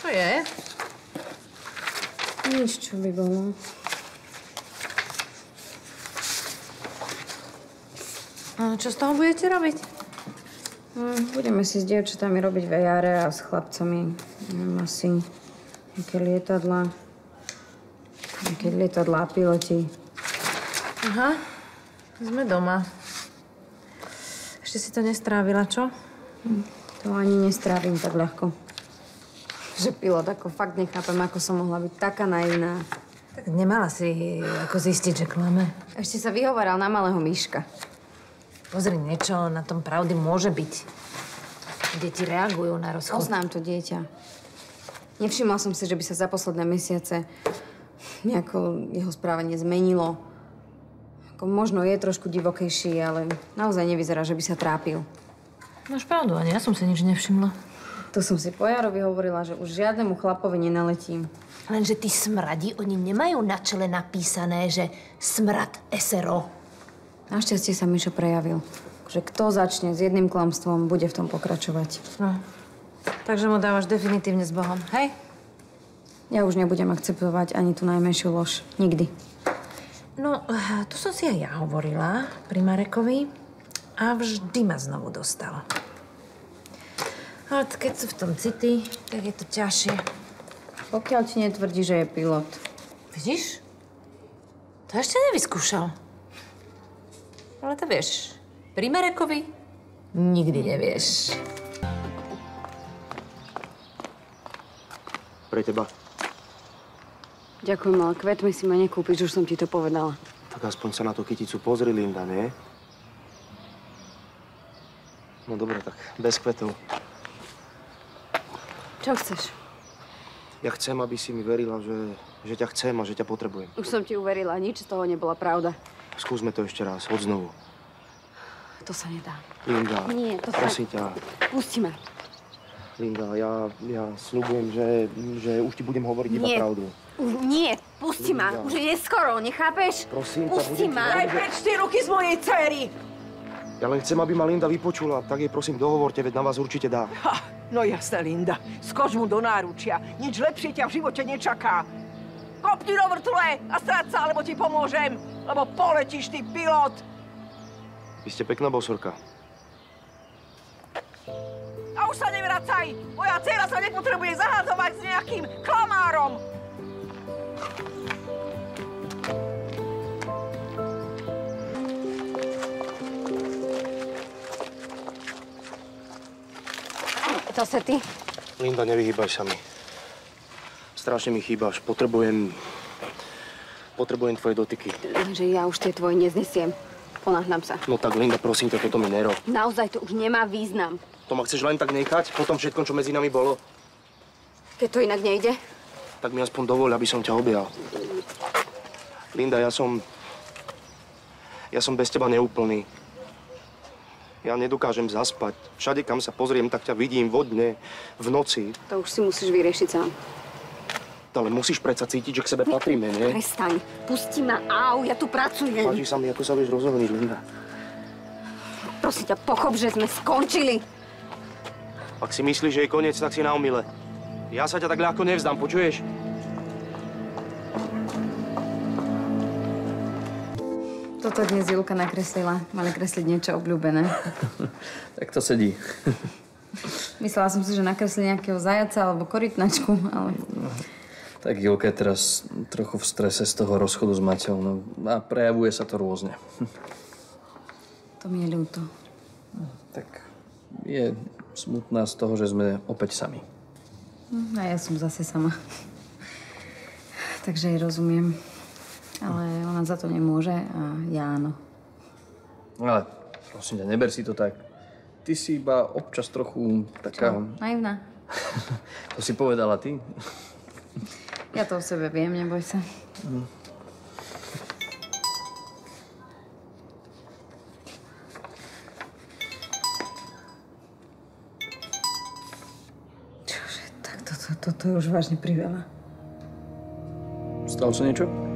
Čo je? Nič, čo by bolo. A čo z toho budete robiť? Hm, budeme si s dievčatami robiť vejare a s chlapcami. Neviem, asi nejaké lietadla. Nejaké lietadlá piloti. Aha, sme doma. Ešte si to nestrávila, čo? To ani nestrávim tak ľahko. Že pilot, ako fakt nechápem, ako som mohla byť taká naivná. Tak nemala si ako zistiť, že klame. Ešte sa vyhovaral na malého myška. Pozri, niečo na tom pravdy môže byť. Deti reagujú na rozchod. Poznám to dieťa. Nevšimla som si, že by sa za posledné mesiace nejako jeho správanie zmenilo. Ako možno je trošku divokejší, ale naozaj nevyzerá, že by sa trápil. Máš pravdu, ani ja som si nič nevšimla. To som si Pojarovi hovorila, že už žiadnemu chlapovi nenaletím. Lenže tí smradi, oni nemajú na čele napísané, že smrad SRO. Našťastie sa Mišo prejavil. Že kto začne s jedným klamstvom, bude v tom pokračovať. No. Takže mu dávaš definitívne s Bohom, hej? Ja už nebudem akceptovať ani tú najmenšiu lož. Nikdy. No, tu som si aj ja hovorila pri Marekovi a vždy ma znovu dostal. Ale keď sú v tom city, tak je to ťažšie. Pokiaľ ti netvrdí, že je pilot. Vidíš? To ešte nevyskúšal. Ale to vieš, pri Marekovi nikdy nevieš. Pre teba. Ďakujem, ale kvetmi si ma nekúpiš, už som ti to povedala. Tak aspoň sa na tú kyticu pozri, Linda, nie? No dobre, tak bez kvetov. Čo chceš? Ja chcem, aby si mi verila, že, že ťa chcem a že ťa potrebujem. Už som ti uverila, nič z toho nebola pravda. Skúsme to ešte raz, od znovu. To sa nedá. Linda, Nie, to sa- prosím ťa. Pusti ma. Linda, ja, ja slúbujem, že, že už ti budem hovoriť iba Nie. pravdu. Už nie, pusti ma. Linda. Už je neskoro, nechápeš? Prosím Pusti ma. hovoriť- Preč tie ruky z mojej céry! Ja len chcem, aby ma Linda vypočula, tak jej prosím dohovorte, veď na vás určite dá. Ha, no jasné, Linda. Skoč mu do náručia. Nič lepšie ťa v živote nečaká. Kopni do vrtule a stráť sa, alebo ti pomôžem. Lebo poletíš, ty pilot. Vy ste pekná bosorka. A už sa nevracaj. Moja dcera sa nepotrebuje zahádzovať s nejakým klamárom. To sa ty. Linda, nevyhýbaj sa mi. Strašne mi chýbaš. Potrebujem... Potrebujem tvoje dotyky. Lenže ja už tie tvoje neznesiem. Ponáhľam sa. No tak, Linda, prosím ťa, toto mi nerob. Naozaj to už nemá význam. To ma chceš len tak nechať? Po tom všetkom, čo medzi nami bolo? Keď to inak nejde, Tak mi aspoň dovol, aby som ťa objal. Linda, ja som... Ja som bez teba neúplný. Ja nedokážem zaspať. Všade, kam sa pozriem, tak ťa vidím vodne, v noci. to už si musíš vyriešiť sám. Ale musíš predsa cítiť, že k sebe patríme, nie? Prestaň. Pusti ma. Au, ja tu pracujem. Páči sa mi, ako sa vieš rozohniť, Linda. Prosím ťa, pochop, že sme skončili. Ak si myslíš, že je koniec, tak si na omyle. Ja sa ťa tak ľahko nevzdám, počuješ? Toto dnes Julka nakreslila. Mali kresliť niečo obľúbené. Tak to sedí. Myslela som si, že nakreslí nejakého zajaca alebo korytnačku, ale... Tak Julka je teraz trochu v strese z toho rozchodu s Maťou, no a prejavuje sa to rôzne. To mi je ľúto. Tak je smutná z toho, že sme opäť sami. Hm, A ja som zase sama. Takže jej rozumiem. Ale ona za to nemôže a ja áno. Ale prosím ťa, neber si to tak. Ty si iba občas trochu taká... Naivná. To si povedala ty? Ja to o sebe viem, neboj sa. Čože, tak toto, toto je už vážne priveľa. Stalo sa niečo?